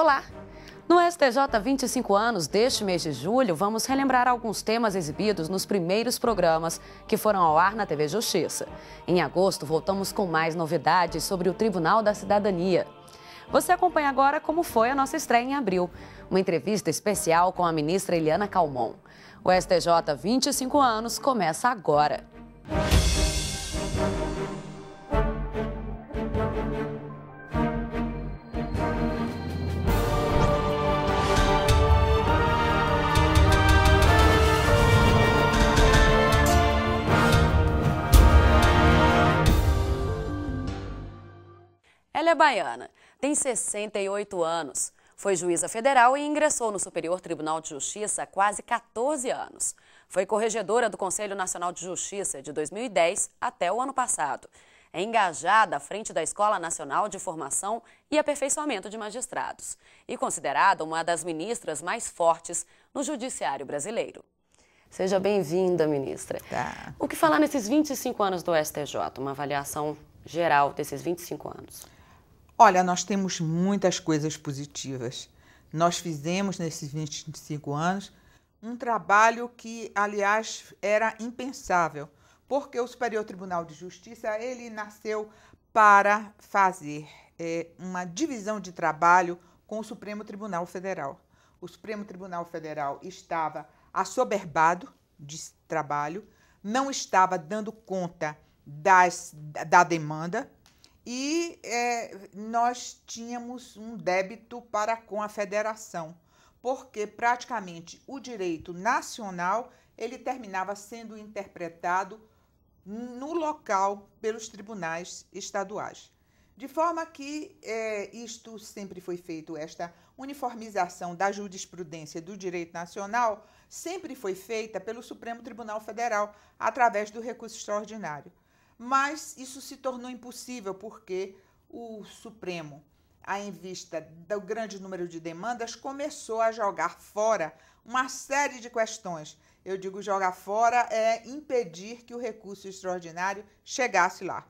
Olá! No STJ 25 anos deste mês de julho, vamos relembrar alguns temas exibidos nos primeiros programas que foram ao ar na TV Justiça. Em agosto, voltamos com mais novidades sobre o Tribunal da Cidadania. Você acompanha agora como foi a nossa estreia em abril. Uma entrevista especial com a ministra Eliana Calmon. O STJ 25 anos começa agora. É baiana, tem 68 anos. Foi juíza federal e ingressou no Superior Tribunal de Justiça há quase 14 anos. Foi corregedora do Conselho Nacional de Justiça de 2010 até o ano passado. É engajada à frente da Escola Nacional de Formação e Aperfeiçoamento de Magistrados e considerada uma das ministras mais fortes no judiciário brasileiro. Seja bem-vinda, ministra. Tá. O que falar nesses 25 anos do STJ? Uma avaliação geral desses 25 anos. Olha, nós temos muitas coisas positivas. Nós fizemos nesses 25 anos um trabalho que, aliás, era impensável, porque o Superior Tribunal de Justiça ele nasceu para fazer é, uma divisão de trabalho com o Supremo Tribunal Federal. O Supremo Tribunal Federal estava assoberbado de trabalho, não estava dando conta das, da demanda, e é, nós tínhamos um débito para com a federação, porque praticamente o direito nacional ele terminava sendo interpretado no local pelos tribunais estaduais. De forma que é, isto sempre foi feito, esta uniformização da jurisprudência do direito nacional sempre foi feita pelo Supremo Tribunal Federal através do recurso extraordinário mas isso se tornou impossível porque o Supremo, em vista do grande número de demandas, começou a jogar fora uma série de questões. Eu digo jogar fora é impedir que o recurso extraordinário chegasse lá.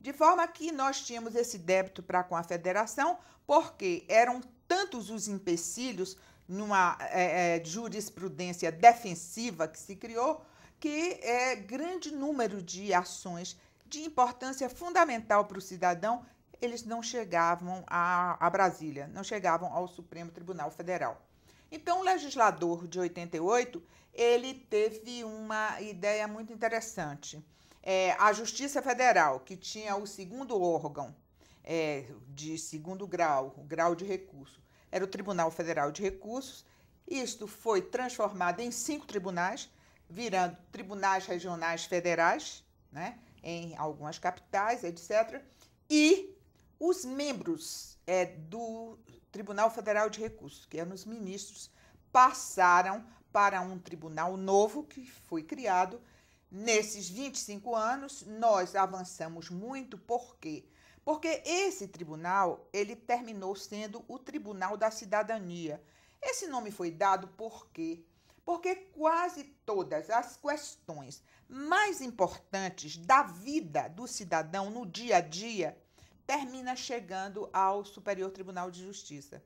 De forma que nós tínhamos esse débito para com a federação, porque eram tantos os empecilhos numa é, é, jurisprudência defensiva que se criou, que é grande número de ações de importância fundamental para o cidadão, eles não chegavam a, a Brasília, não chegavam ao Supremo Tribunal Federal. Então, o legislador de 88, ele teve uma ideia muito interessante. É, a Justiça Federal, que tinha o segundo órgão é, de segundo grau, o grau de recurso, era o Tribunal Federal de Recursos. Isto foi transformado em cinco tribunais, virando tribunais regionais federais, né? em algumas capitais, etc. E os membros é, do Tribunal Federal de Recursos, que eram os ministros, passaram para um tribunal novo que foi criado. Nesses 25 anos, nós avançamos muito, por quê? Porque esse tribunal, ele terminou sendo o Tribunal da Cidadania. Esse nome foi dado por quê? Porque quase todas as questões mais importantes da vida do cidadão no dia a dia termina chegando ao Superior Tribunal de Justiça.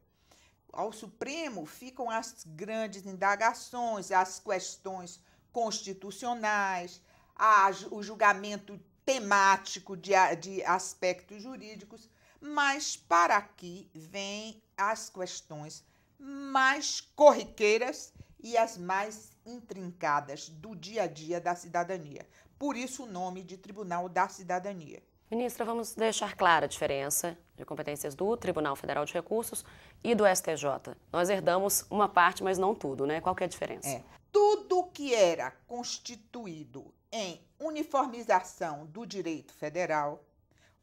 Ao Supremo ficam as grandes indagações, as questões constitucionais, a, o julgamento temático de, de aspectos jurídicos, mas para aqui vêm as questões mais corriqueiras e as mais intrincadas do dia a dia da cidadania. Por isso o nome de Tribunal da Cidadania. Ministra, vamos deixar clara a diferença de competências do Tribunal Federal de Recursos e do STJ. Nós herdamos uma parte, mas não tudo, né? Qual que é a diferença? É. Tudo que era constituído em uniformização do direito federal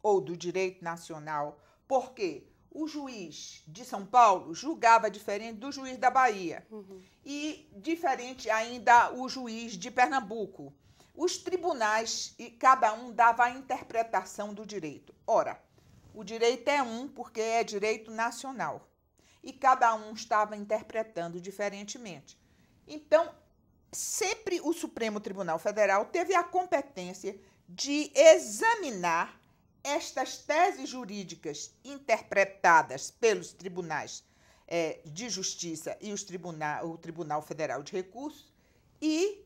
ou do direito nacional, porque o juiz de São Paulo julgava diferente do juiz da Bahia. Uhum. E diferente ainda o juiz de Pernambuco. Os tribunais, e cada um dava a interpretação do direito. Ora, o direito é um porque é direito nacional. E cada um estava interpretando diferentemente. Então, sempre o Supremo Tribunal Federal teve a competência de examinar estas teses jurídicas interpretadas pelos tribunais é, de Justiça e os tribunal, o Tribunal Federal de Recursos e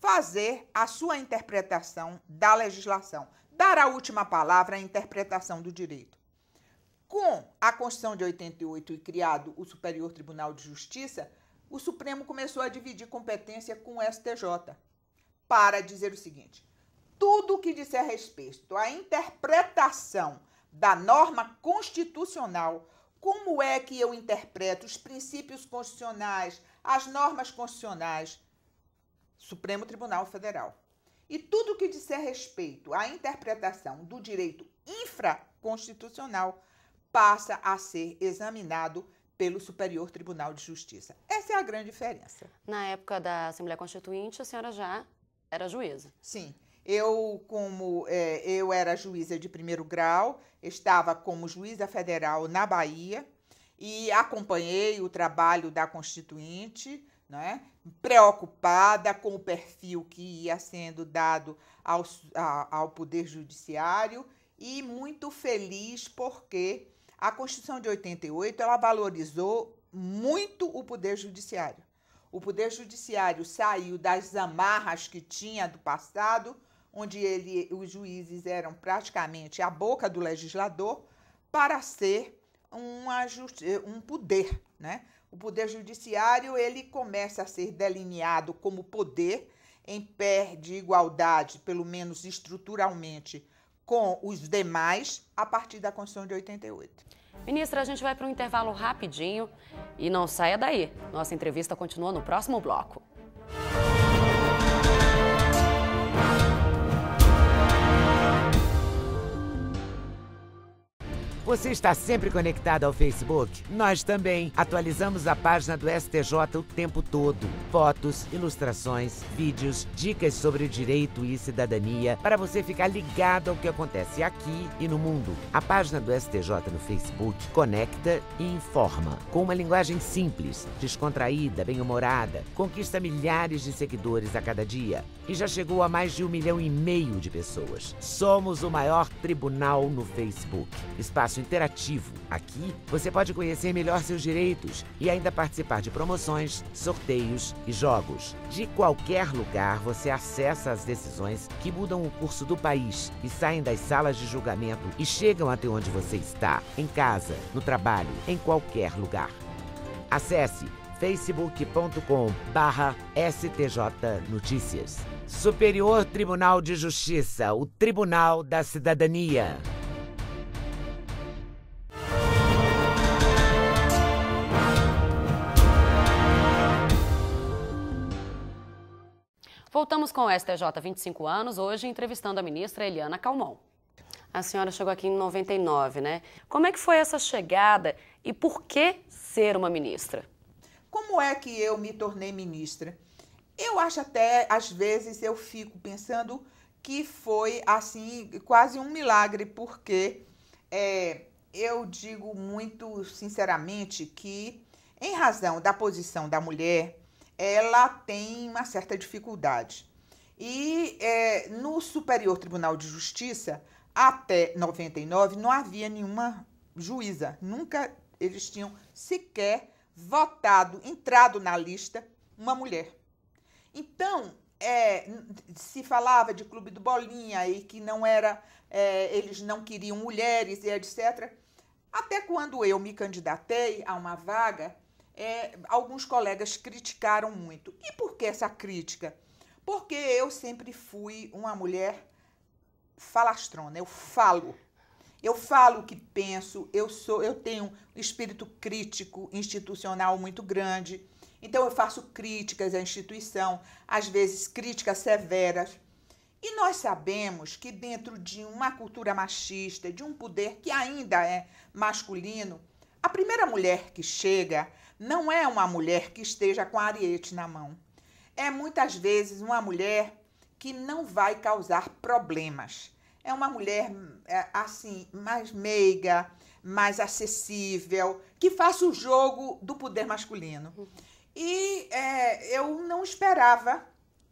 fazer a sua interpretação da legislação, dar a última palavra à interpretação do direito. Com a Constituição de 88 e criado o Superior Tribunal de Justiça, o Supremo começou a dividir competência com o STJ para dizer o seguinte: tudo que disser respeito à interpretação da norma constitucional, como é que eu interpreto os princípios constitucionais, as normas constitucionais, Supremo Tribunal Federal. E tudo que disser respeito à interpretação do direito infraconstitucional passa a ser examinado pelo Superior Tribunal de Justiça. Essa é a grande diferença. Na época da Assembleia Constituinte, a senhora já era juíza. Sim. Eu, como é, eu era juíza de primeiro grau, estava como juíza federal na Bahia e acompanhei o trabalho da Constituinte, né, preocupada com o perfil que ia sendo dado ao, ao Poder Judiciário e muito feliz porque a Constituição de 88 ela valorizou muito o Poder Judiciário. O Poder Judiciário saiu das amarras que tinha do passado, onde ele, os juízes eram praticamente a boca do legislador, para ser uma, um poder. Né? O Poder Judiciário ele começa a ser delineado como poder em pé de igualdade, pelo menos estruturalmente, com os demais a partir da Constituição de 88. Ministra, a gente vai para um intervalo rapidinho e não saia daí. Nossa entrevista continua no próximo bloco. Você está sempre conectado ao Facebook? Nós também. Atualizamos a página do STJ o tempo todo. Fotos, ilustrações, vídeos, dicas sobre direito e cidadania para você ficar ligado ao que acontece aqui e no mundo. A página do STJ no Facebook conecta e informa. Com uma linguagem simples, descontraída, bem-humorada, conquista milhares de seguidores a cada dia e já chegou a mais de um milhão e meio de pessoas. Somos o maior tribunal no Facebook. Espaço interativo. Aqui você pode conhecer melhor seus direitos e ainda participar de promoções, sorteios e jogos. De qualquer lugar você acessa as decisões que mudam o curso do país, que saem das salas de julgamento e chegam até onde você está, em casa, no trabalho, em qualquer lugar. Acesse facebook.com barra STJ Notícias. Superior Tribunal de Justiça, o Tribunal da Cidadania. Voltamos com o STJ 25 anos, hoje entrevistando a ministra Eliana Calmon. A senhora chegou aqui em 99, né? Como é que foi essa chegada e por que ser uma ministra? Como é que eu me tornei ministra? Eu acho até, às vezes, eu fico pensando que foi, assim, quase um milagre, porque é, eu digo muito sinceramente que, em razão da posição da mulher, ela tem uma certa dificuldade. E é, no Superior Tribunal de Justiça, até 99, não havia nenhuma juíza. Nunca eles tinham sequer votado, entrado na lista, uma mulher. Então, é, se falava de clube do Bolinha e que não era, é, eles não queriam mulheres e etc. Até quando eu me candidatei a uma vaga, é, alguns colegas criticaram muito. E por que essa crítica? Porque eu sempre fui uma mulher falastrona, eu falo. Eu falo o que penso, eu sou, eu tenho um espírito crítico institucional muito grande. Então eu faço críticas à instituição, às vezes críticas severas. E nós sabemos que dentro de uma cultura machista, de um poder que ainda é masculino, a primeira mulher que chega não é uma mulher que esteja com ariete na mão. É muitas vezes uma mulher que não vai causar problemas. É uma mulher é, assim, mais meiga, mais acessível, que faça o jogo do poder masculino. E é, eu não esperava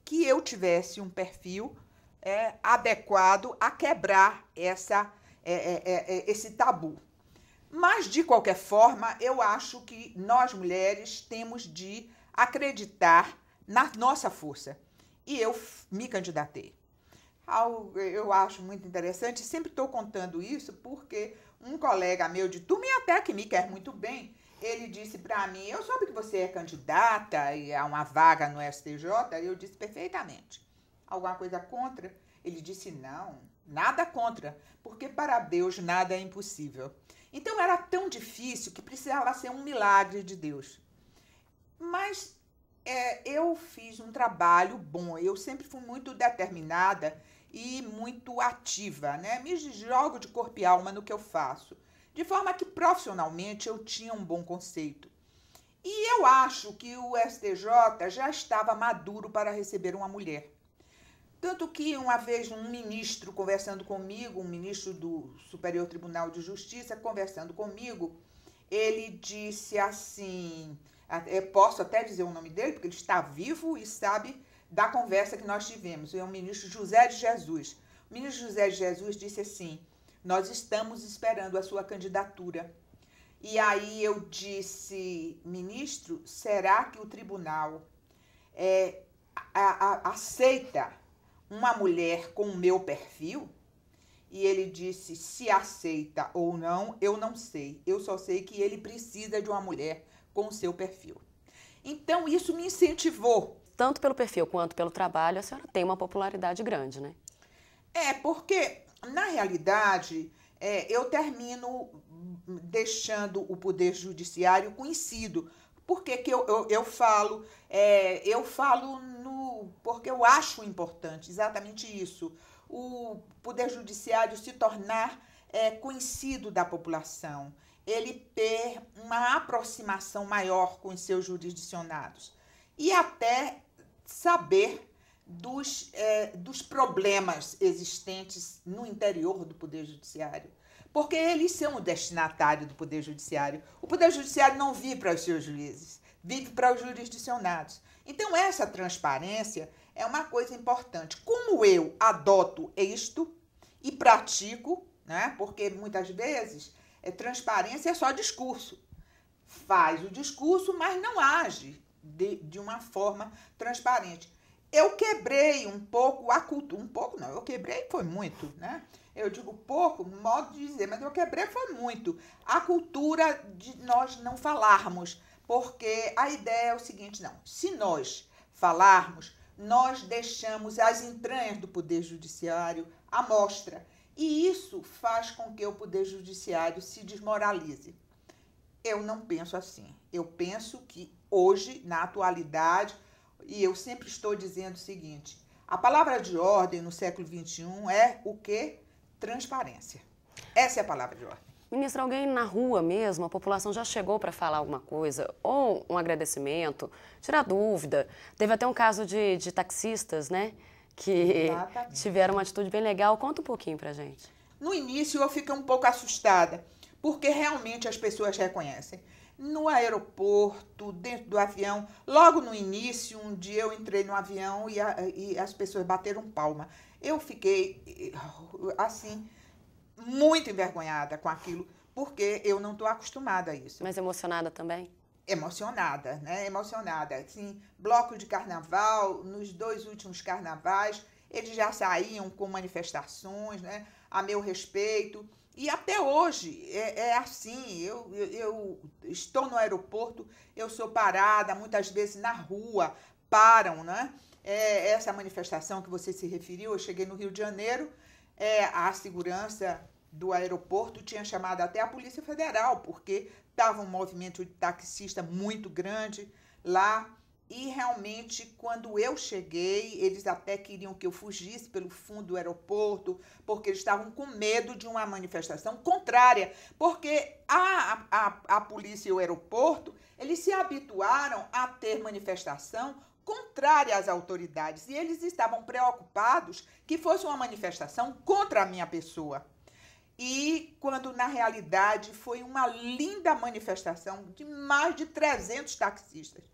que eu tivesse um perfil é, adequado a quebrar essa, é, é, é esse tabu. Mas, de qualquer forma, eu acho que nós mulheres temos de acreditar na nossa força. E eu me candidatei. Eu acho muito interessante, sempre estou contando isso porque um colega meu de turma, e até que me quer muito bem, ele disse para mim: Eu soube que você é candidata a uma vaga no STJ. Eu disse perfeitamente. Alguma coisa contra? Ele disse: Não, nada contra, porque para Deus nada é impossível. Então era tão difícil que precisava ser um milagre de Deus. Mas é, eu fiz um trabalho bom, eu sempre fui muito determinada e muito ativa, né? Me jogo de corpo e alma no que eu faço, de forma que profissionalmente eu tinha um bom conceito. E eu acho que o STJ já estava maduro para receber uma mulher. Tanto que uma vez um ministro conversando comigo, um ministro do Superior Tribunal de Justiça conversando comigo, ele disse assim, eu posso até dizer o nome dele, porque ele está vivo e sabe da conversa que nós tivemos. É o ministro José de Jesus. O ministro José de Jesus disse assim: Nós estamos esperando a sua candidatura. E aí eu disse, ministro, será que o tribunal é, a, a, aceita uma mulher com o meu perfil? E ele disse: se aceita ou não, eu não sei. Eu só sei que ele precisa de uma mulher com o seu perfil. Então, isso me incentivou tanto pelo perfil quanto pelo trabalho, a senhora tem uma popularidade grande, né? É, porque, na realidade, é, eu termino deixando o Poder Judiciário conhecido. Por que, que eu, eu, eu falo? É, eu falo no. Porque eu acho importante exatamente isso. O Poder Judiciário se tornar é, conhecido da população, ele ter uma aproximação maior com os seus jurisdicionados e até saber dos, é, dos problemas existentes no interior do Poder Judiciário. Porque eles são o destinatário do Poder Judiciário. O Poder Judiciário não vive para os seus juízes, vive para os jurisdicionados. Então, essa transparência é uma coisa importante. Como eu adoto isto e pratico, né? porque muitas vezes é, transparência é só discurso. Faz o discurso, mas não age de, de uma forma transparente. Eu quebrei um pouco a cultura, um pouco não, eu quebrei foi muito, né? Eu digo pouco, modo de dizer, mas eu quebrei foi muito. A cultura de nós não falarmos, porque a ideia é o seguinte, não, se nós falarmos, nós deixamos as entranhas do Poder Judiciário à mostra. E isso faz com que o Poder Judiciário se desmoralize. Eu não penso assim. Eu penso que hoje, na atualidade, e eu sempre estou dizendo o seguinte: a palavra de ordem no século XXI é o que? Transparência. Essa é a palavra de ordem. Ministra, alguém na rua mesmo, a população já chegou para falar alguma coisa, ou um agradecimento, tirar dúvida. Teve até um caso de, de taxistas, né? Que Exatamente. tiveram uma atitude bem legal. Conta um pouquinho para gente. No início eu fiquei um pouco assustada, porque realmente as pessoas reconhecem no aeroporto, dentro do avião. Logo no início, um dia eu entrei no avião e, a, e as pessoas bateram palma. Eu fiquei, assim, muito envergonhada com aquilo, porque eu não estou acostumada a isso. Mas emocionada também? Emocionada, né? Emocionada. Assim, bloco de carnaval, nos dois últimos carnavais, eles já saíam com manifestações, né? A meu respeito. E até hoje é, é assim, eu, eu, eu, estou no aeroporto, eu sou parada, muitas vezes na rua, param, né? É, essa manifestação que você se referiu, eu cheguei no Rio de Janeiro, é, a segurança do aeroporto tinha chamado até a Polícia Federal, porque estava um movimento de taxista muito grande lá. E realmente, quando eu cheguei, eles até queriam que eu fugisse pelo fundo do aeroporto, porque eles estavam com medo de uma manifestação contrária, porque a, a, a polícia e o aeroporto, eles se habituaram a ter manifestação contrária às autoridades e eles estavam preocupados que fosse uma manifestação contra a minha pessoa. E quando na realidade foi uma linda manifestação de mais de 300 taxistas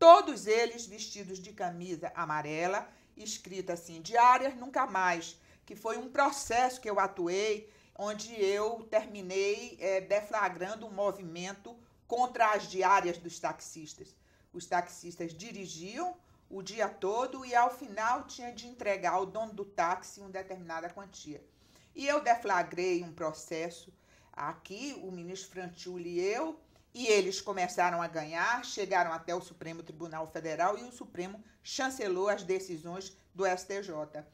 todos eles vestidos de camisa amarela, escrita assim: Diárias Nunca Mais, que foi um processo que eu atuei, onde eu terminei é, deflagrando um movimento contra as diárias dos taxistas. Os taxistas dirigiam o dia todo e ao final tinha de entregar ao dono do táxi uma determinada quantia. E eu deflagrei um processo aqui, o ministro Franchuli e eu, e eles começaram a ganhar, chegaram até o Supremo Tribunal Federal e o Supremo chancelou as decisões do STJ.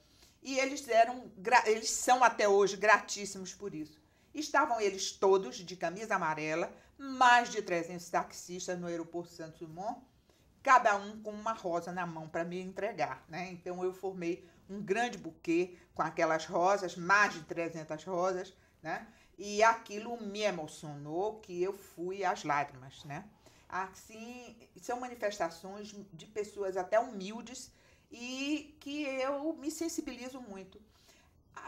E eles eram, eles são até hoje gratíssimos por isso. Estavam eles todos de camisa amarela, mais de 300 taxistas no aeroporto Santos Dumont, cada um com uma rosa na mão para me entregar, né? Então eu formei um grande buquê com aquelas rosas, mais de 300 rosas, né? E aquilo me emocionou que eu fui às lágrimas, né? Assim, são manifestações de pessoas até humildes e que eu me sensibilizo muito.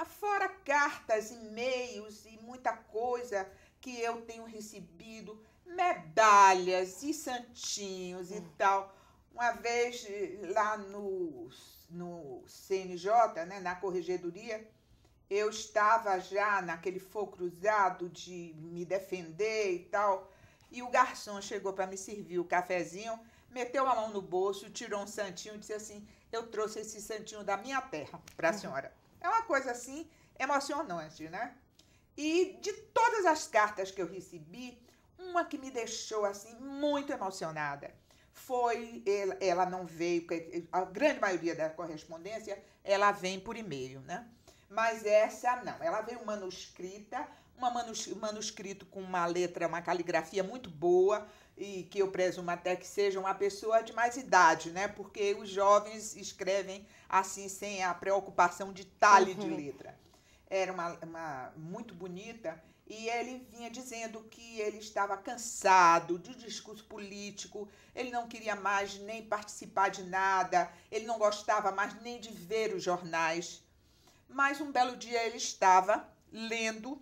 Fora cartas, e-mails e muita coisa que eu tenho recebido, medalhas e santinhos e tal. Uma vez lá no, no CNJ, né, na corregedoria, eu estava já naquele fogo cruzado de me defender e tal, e o garçom chegou para me servir o cafezinho, meteu a mão no bolso, tirou um santinho e disse assim: Eu trouxe esse santinho da minha terra para a uhum. senhora. É uma coisa assim emocionante, né? E de todas as cartas que eu recebi, uma que me deixou assim muito emocionada foi ela, não veio, a grande maioria da correspondência ela vem por e-mail, né? Mas essa não, ela veio manuscrita, uma manus, manuscrito com uma letra, uma caligrafia muito boa e que eu presumo até que seja uma pessoa de mais idade, né? Porque os jovens escrevem assim sem a preocupação de talhe uhum. de letra. Era uma, uma muito bonita e ele vinha dizendo que ele estava cansado do discurso político, ele não queria mais nem participar de nada, ele não gostava mais nem de ver os jornais. Mas um belo dia ele estava lendo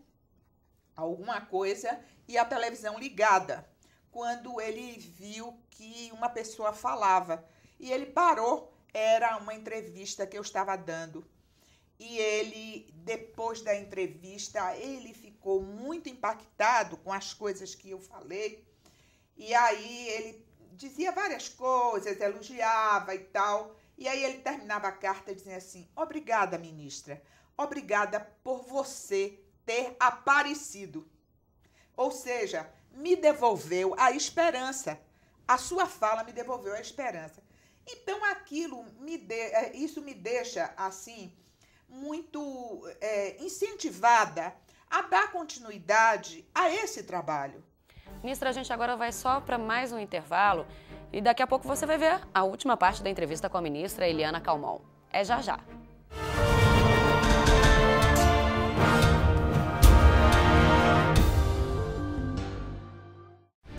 alguma coisa e a televisão ligada, quando ele viu que uma pessoa falava. E ele parou, era uma entrevista que eu estava dando. E ele, depois da entrevista, ele ficou muito impactado com as coisas que eu falei. E aí ele dizia várias coisas, elogiava e tal. E aí ele terminava a carta dizendo assim: Obrigada, ministra. Obrigada por você ter aparecido. Ou seja, me devolveu a esperança. A sua fala me devolveu a esperança. Então aquilo me de, é, isso me deixa assim muito é, incentivada a dar continuidade a esse trabalho. Ministra, a gente agora vai só para mais um intervalo e daqui a pouco você vai ver a última parte da entrevista com a ministra Eliana Calmon. É já já.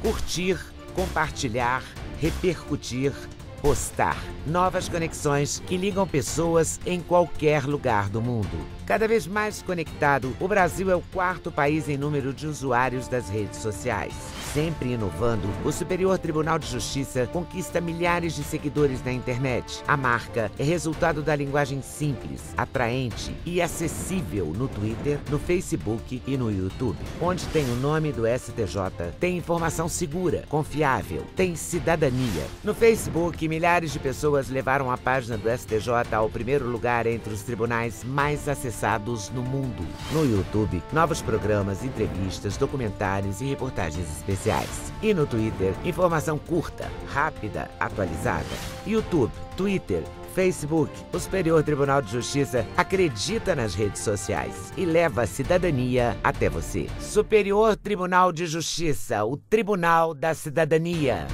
Curtir, compartilhar, repercutir Postar novas conexões que ligam pessoas em qualquer lugar do mundo. Cada vez mais conectado, o Brasil é o quarto país em número de usuários das redes sociais. Sempre inovando, o Superior Tribunal de Justiça conquista milhares de seguidores na internet. A marca é resultado da linguagem simples, atraente e acessível no Twitter, no Facebook e no YouTube. Onde tem o nome do STJ, tem informação segura, confiável, tem cidadania. No Facebook, milhares de pessoas levaram a página do STJ ao primeiro lugar entre os tribunais mais acessados no mundo. No YouTube, novos programas, entrevistas, documentários e reportagens especiais. E no Twitter, informação curta, rápida, atualizada. YouTube, Twitter, Facebook, o Superior Tribunal de Justiça acredita nas redes sociais e leva a cidadania até você. Superior Tribunal de Justiça, o Tribunal da Cidadania.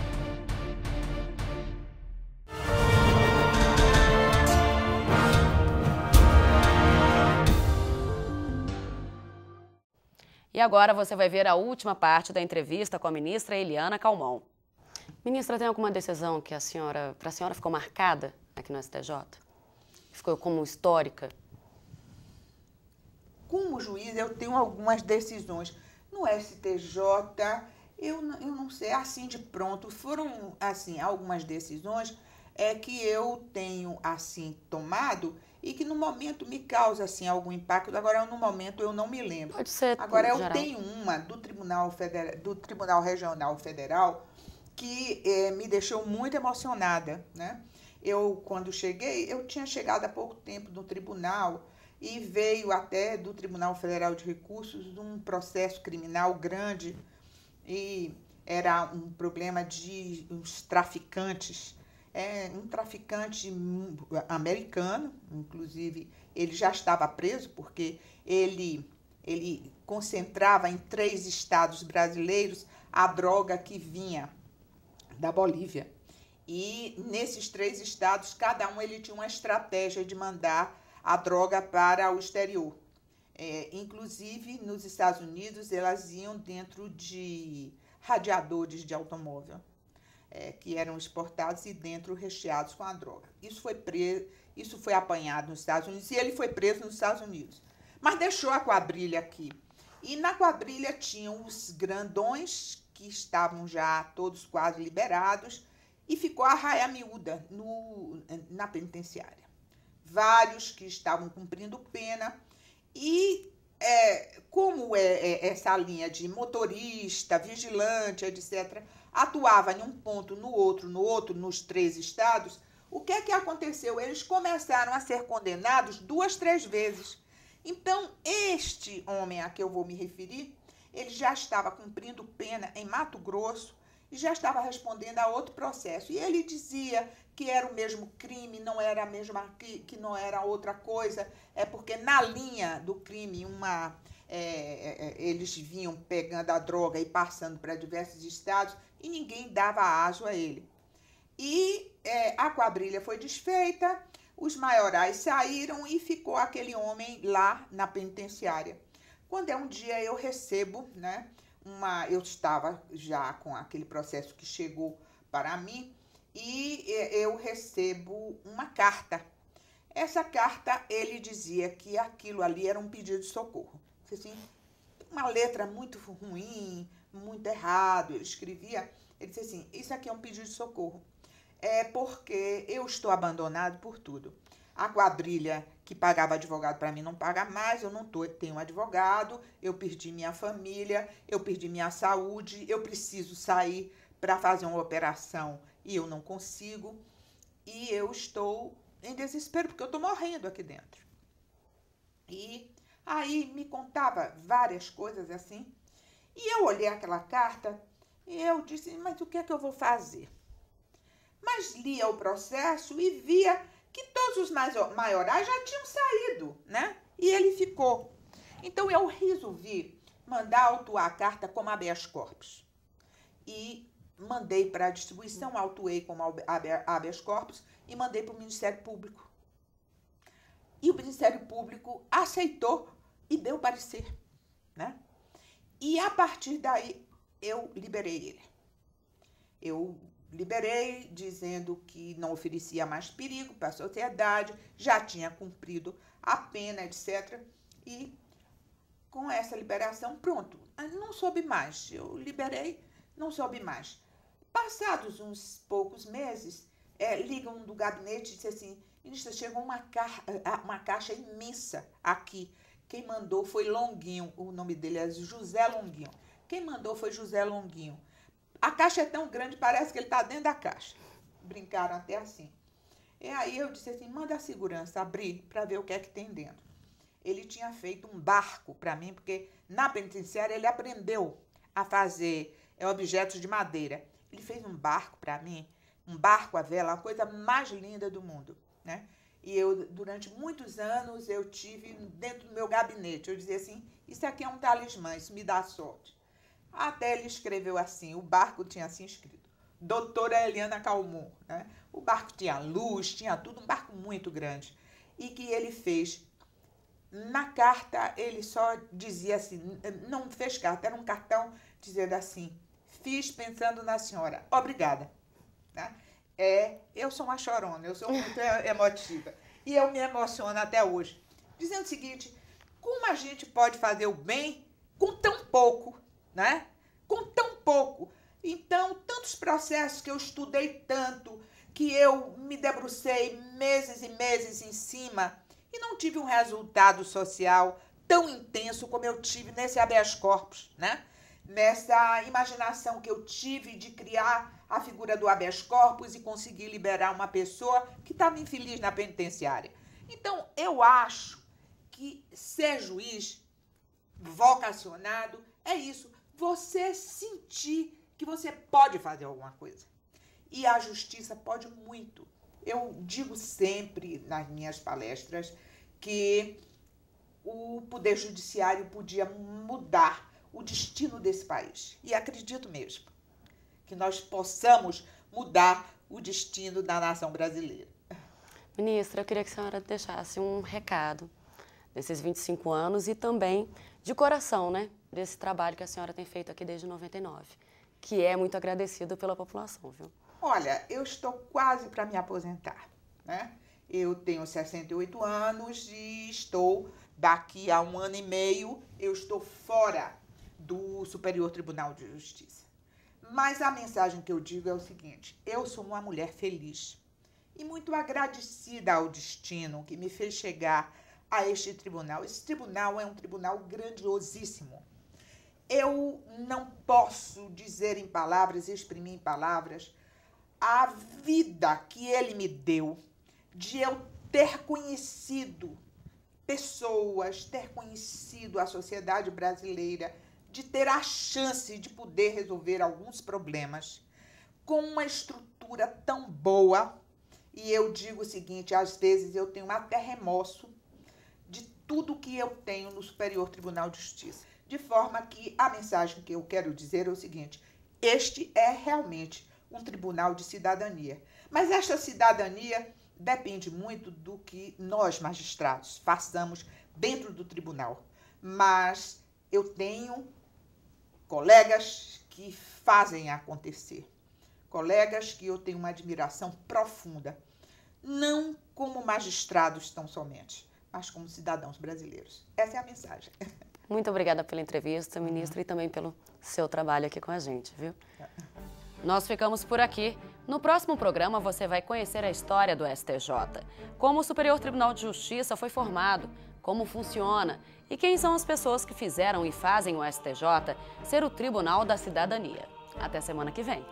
E agora você vai ver a última parte da entrevista com a ministra Eliana Calmon. Ministra, tem alguma decisão que a senhora, para a senhora ficou marcada aqui no STJ? Ficou como histórica? Como juiz, eu tenho algumas decisões. No STJ, eu, eu não sei, assim de pronto, foram assim algumas decisões é que eu tenho assim tomado e que no momento me causa assim algum impacto. Agora, no momento eu não me lembro. Pode ser. Agora, eu geral. tenho uma do Tribunal, Federal, do Tribunal Regional Federal que eh, me deixou muito emocionada, né? Eu, quando cheguei, eu tinha chegado há pouco tempo no tribunal e veio até do Tribunal Federal de Recursos um processo criminal grande e era um problema de os traficantes é um traficante americano, inclusive ele já estava preso porque ele, ele concentrava em três estados brasileiros a droga que vinha da Bolívia. E nesses três estados, cada um ele tinha uma estratégia de mandar a droga para o exterior. É, inclusive, nos Estados Unidos, elas iam dentro de radiadores de automóvel é, que eram exportados e dentro recheados com a droga. Isso foi, preso, isso foi apanhado nos Estados Unidos e ele foi preso nos Estados Unidos. Mas deixou a quadrilha aqui. E na quadrilha tinham os grandões, que estavam já todos quase liberados, e ficou a raia miúda no, na penitenciária. Vários que estavam cumprindo pena. E é, como é, é essa linha de motorista, vigilante, etc., atuava em um ponto, no outro, no outro, nos três estados, o que é que aconteceu? Eles começaram a ser condenados duas, três vezes. Então, este homem a que eu vou me referir, ele já estava cumprindo pena em Mato Grosso e já estava respondendo a outro processo. E ele dizia que era o mesmo crime, não era a mesma que, que não era outra coisa, é porque na linha do crime uma é, é, é eles vinham pegando a droga e passando para diversos estados e ninguém dava aso a ele. E é, a quadrilha foi desfeita, os maiorais saíram e ficou aquele homem lá na penitenciária. Quando é um dia eu recebo, né, uma, eu estava já com aquele processo que chegou para mim e eu recebo uma carta. Essa carta ele dizia que aquilo ali era um pedido de socorro. Assim, uma letra muito ruim, muito errado. Ele escrevia, ele disse assim: Isso aqui é um pedido de socorro. É porque eu estou abandonado por tudo. A quadrilha que pagava advogado para mim não paga mais, eu não tô, tenho advogado, eu perdi minha família, eu perdi minha saúde, eu preciso sair para fazer uma operação e eu não consigo. E eu estou em desespero, porque eu estou morrendo aqui dentro. E aí me contava várias coisas assim. E eu olhei aquela carta e eu disse, mas o que é que eu vou fazer? Mas lia o processo e via que todos os maiorais já tinham saído, né? E ele ficou. Então eu resolvi mandar autuar a carta como habeas corpus. E mandei para a distribuição, autuei como habeas corpus e mandei para o Ministério Público. E o Ministério Público aceitou e deu parecer, né? E a partir daí eu liberei ele. Eu liberei dizendo que não oferecia mais perigo para a sociedade, já tinha cumprido a pena, etc. E com essa liberação, pronto, não soube mais. Eu liberei, não soube mais. Passados uns poucos meses, é, ligam do gabinete e dizem assim: ministra, chegou uma, ca uma caixa imensa aqui quem mandou foi Longuinho, o nome dele é José Longuinho. Quem mandou foi José Longuinho. A caixa é tão grande, parece que ele está dentro da caixa. Brincaram até assim. E aí eu disse assim: manda a segurança abrir para ver o que é que tem dentro. Ele tinha feito um barco para mim, porque na penitenciária ele aprendeu a fazer é, objetos de madeira. Ele fez um barco para mim, um barco a vela, a coisa mais linda do mundo, né? E eu, durante muitos anos, eu tive dentro do meu gabinete. Eu dizia assim: Isso aqui é um talismã, isso me dá sorte. Até ele escreveu assim: o barco tinha assim escrito. Doutora Eliana Calmon. Né? O barco tinha luz, tinha tudo, um barco muito grande. E que ele fez. Na carta, ele só dizia assim: não fez carta, era um cartão dizendo assim: fiz pensando na senhora. Obrigada. Né? É eu sou uma chorona, eu sou muito emotiva. E eu me emociono até hoje. Dizendo o seguinte: como a gente pode fazer o bem com tão pouco, né? Com tão pouco. Então, tantos processos que eu estudei tanto, que eu me debrucei meses e meses em cima, não tive um resultado social tão intenso como eu tive nesse habeas corpus, né? Nessa imaginação que eu tive de criar a figura do habeas corpus e conseguir liberar uma pessoa que estava infeliz na penitenciária. Então, eu acho que ser juiz vocacionado é isso, você sentir que você pode fazer alguma coisa. E a justiça pode muito. Eu digo sempre nas minhas palestras que o poder judiciário podia mudar o destino desse país. E acredito mesmo que nós possamos mudar o destino da nação brasileira. Ministra, eu queria que a senhora deixasse um recado desses 25 anos e também de coração, né, desse trabalho que a senhora tem feito aqui desde 99, que é muito agradecido pela população, viu? Olha, eu estou quase para me aposentar, né? Eu tenho 68 anos e estou daqui a um ano e meio eu estou fora do Superior Tribunal de Justiça. Mas a mensagem que eu digo é o seguinte: eu sou uma mulher feliz e muito agradecida ao destino que me fez chegar a este tribunal. Esse tribunal é um tribunal grandiosíssimo. Eu não posso dizer em palavras, exprimir em palavras, a vida que ele me deu de eu ter conhecido pessoas, ter conhecido a sociedade brasileira, de ter a chance de poder resolver alguns problemas com uma estrutura tão boa. E eu digo o seguinte: às vezes eu tenho até remorso de tudo que eu tenho no Superior Tribunal de Justiça. De forma que a mensagem que eu quero dizer é o seguinte: este é realmente um tribunal de cidadania. Mas esta cidadania depende muito do que nós, magistrados, façamos dentro do tribunal. Mas eu tenho colegas que fazem acontecer, colegas que eu tenho uma admiração profunda, não como magistrados tão somente, mas como cidadãos brasileiros. Essa é a mensagem. Muito obrigada pela entrevista, ministro, e também pelo seu trabalho aqui com a gente, viu? Nós ficamos por aqui. No próximo programa, você vai conhecer a história do STJ, como o Superior Tribunal de Justiça foi formado, como funciona e quem são as pessoas que fizeram e fazem o STJ ser o Tribunal da Cidadania. Até semana que vem.